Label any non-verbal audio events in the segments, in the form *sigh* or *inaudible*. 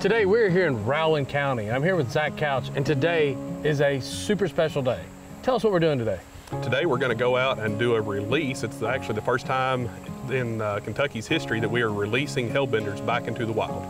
Today we're here in Rowan County. I'm here with Zack Couch, and today is a super special day. Tell us what we're doing today. Today we're going to go out and do a release. It's actually the first time in uh, Kentucky's history that we are releasing hellbenders back into the wild.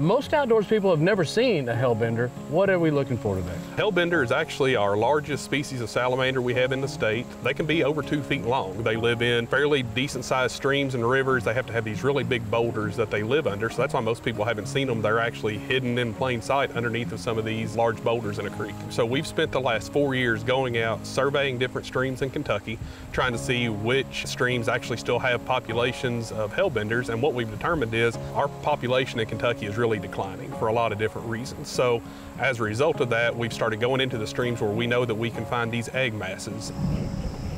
Most outdoors people have never seen a hellbender. What are we looking for today? Hellbender is actually our largest species of salamander we have in the state. They can be over two feet long. They live in fairly decent sized streams and rivers. They have to have these really big boulders that they live under, so that's why most people haven't seen them. They're actually hidden in plain sight underneath of some of these large boulders in a creek. So we've spent the last four years going out surveying different streams in Kentucky, trying to see which streams actually still have populations of hellbenders, and what we've determined is our population in Kentucky is really declining for a lot of different reasons. So as a result of that, we've started going into the streams where we know that we can find these egg masses.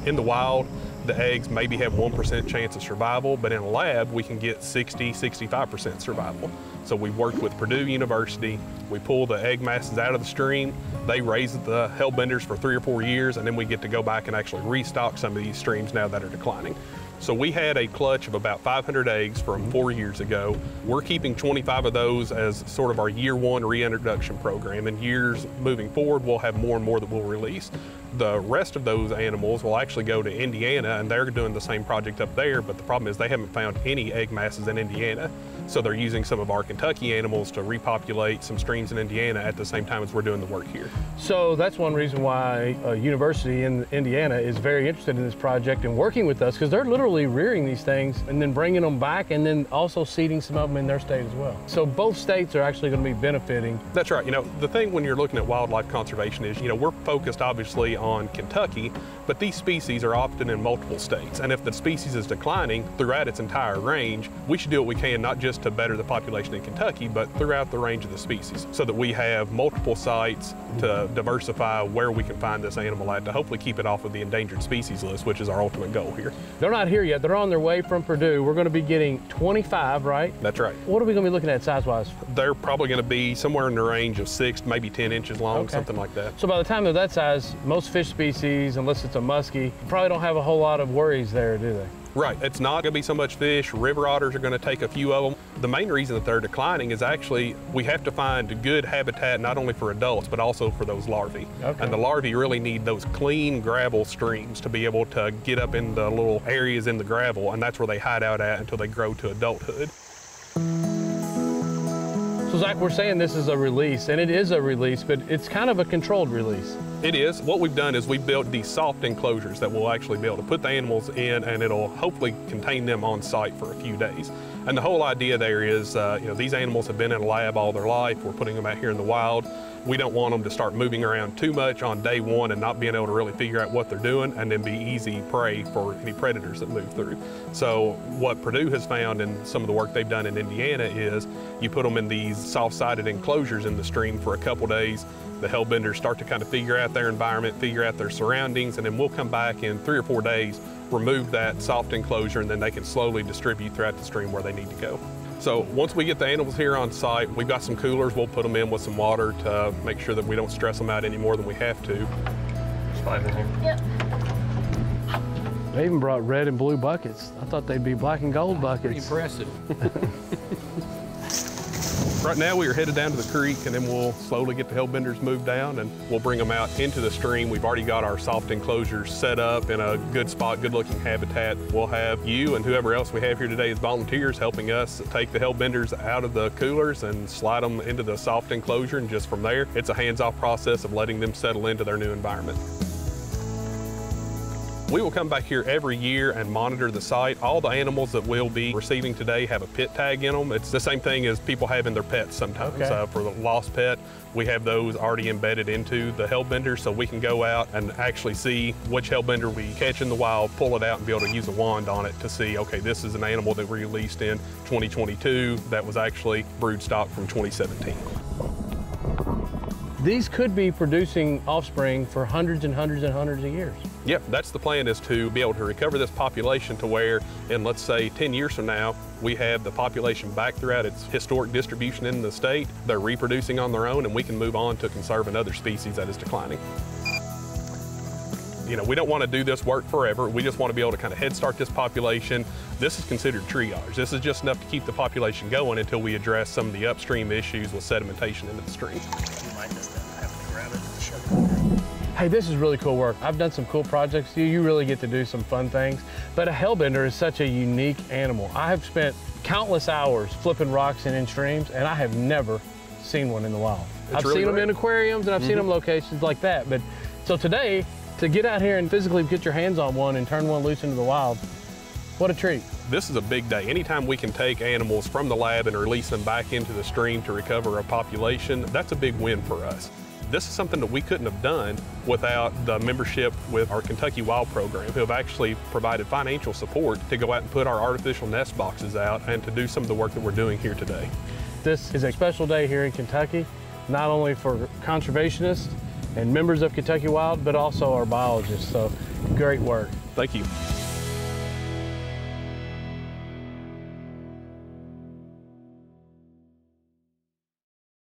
In the wild, the eggs maybe have 1% chance of survival, but in a lab, we can get 60, 65% survival. So we've worked with Purdue University. We pull the egg masses out of the stream. They raise the hellbenders for three or four years, and then we get to go back and actually restock some of these streams now that are declining. So we had a clutch of about 500 eggs from mm-hmm. four years ago. We're keeping 25 of those as sort of our year one reintroduction program. And years moving forward, we'll have more and more that we'll release. The rest of those animals will actually go to Indiana and they're doing the same project up there, but the problem is they haven't found any egg masses in Indiana. So they're using some of our Kentucky animals to repopulate some streams in Indiana at the same time as we're doing the work here. So that's one reason why a university in Indiana is very interested in this project and working with us because they're literally rearing these things and then bringing them back and then also seeding some of them in their state as well. So both states are actually going to be benefiting. That's right. You know, the thing when you're looking at wildlife conservation is, you know, we're focused obviously on Kentucky, but these species are often in multiple states. And if the species is declining throughout its entire range, we should do what we can not just to better the population in Kentucky, but throughout the range of the species so that we have multiple sites to diversify where we can find this animal at to hopefully keep it off of the endangered species list, which is our ultimate goal here. They're not here yet. They're on their way from Purdue. We're going to be getting 25, right? That's right. What are we going to be looking at size-wise? They're probably going to be somewhere in the range of six, maybe 10 inches long, Okay. something like that. So by the time they're that size, most fish species, unless it's a muskie, probably don't have a whole lot of worries there, do they? Right, it's not going to be so much fish. River otters are going to take a few of them. The main reason that they're declining is actually we have to find good habitat not only for adults but also for those larvae. Okay. And the larvae really need those clean gravel streams to be able to get up in the little areas in the gravel, and that's where they hide out at until they grow to adulthood. So Zack, we're saying this is a release, and it is a release, but it's kind of a controlled release. It is. What we've done is we've built these soft enclosures that we'll actually be able to put the animals in and it'll hopefully contain them on site for a few days. And the whole idea there is, uh, you know, these animals have been in a lab all their life. We're putting them out here in the wild. We don't want them to start moving around too much on day one and not being able to really figure out what they're doing and then be easy prey for any predators that move through. So what Purdue has found in some of the work they've done in Indiana is you put them in these soft-sided enclosures in the stream for a couple days. The hellbenders start to kind of figure out their environment, figure out their surroundings, and then we'll come back in three or four days, remove that soft enclosure, and then they can slowly distribute throughout the stream where they need to go. So once we get the animals here on site, we've got some coolers. We'll put them in with some water to make sure that we don't stress them out any more than we have to. It's fine in here. Yep. They even brought red and blue buckets. I thought they'd be black and gold Pretty buckets. impressive. *laughs* Right now we are headed down to the creek and then we'll slowly get the hellbenders moved down and we'll bring them out into the stream. We've already got our soft enclosures set up in a good spot, good looking habitat. We'll have you and whoever else we have here today as volunteers helping us take the hellbenders out of the coolers and slide them into the soft enclosure and just from there it's a hands-off process of letting them settle into their new environment. We will come back here every year and monitor the site. All the animals that we'll be receiving today have a pit tag in them. It's the same thing as people have in their pets sometimes. Okay. Uh, for the lost pet, we have those already embedded into the hellbender so we can go out and actually see which hellbender we catch in the wild, pull it out and be able to use a wand on it to see, okay, this is an animal that we released in 2022 that was actually brood stock from 2017. These could be producing offspring for hundreds and hundreds and hundreds of years. Yep, that's the plan is to be able to recover this population to where in let's say 10 years from now, we have the population back throughout its historic distribution in the state. They're reproducing on their own and we can move on to conserve another species that is declining. You know, we don't want to do this work forever. We just want to be able to kind of head start this population. This is considered triage. This is just enough to keep the population going until we address some of the upstream issues with sedimentation into the stream. Hey, this is really cool work. I've done some cool projects. You, you really get to do some fun things. But a hellbender is such a unique animal. I have spent countless hours flipping rocks and in streams, and I have never seen one in the wild. I've really seen them in aquariums and I've seen mm-hmm. them locations like that. But so today, to get out here and physically get your hands on one and turn one loose into the wild, what a treat. This is a big day. Anytime we can take animals from the lab and release them back into the stream to recover a population, that's a big win for us. This is something that we couldn't have done without the membership with our Kentucky Wild program, who have actually provided financial support to go out and put our artificial nest boxes out and to do some of the work that we're doing here today. This is a special day here in Kentucky, not only for conservationists and members of Kentucky Wild, but also our biologists. So great work. Thank you.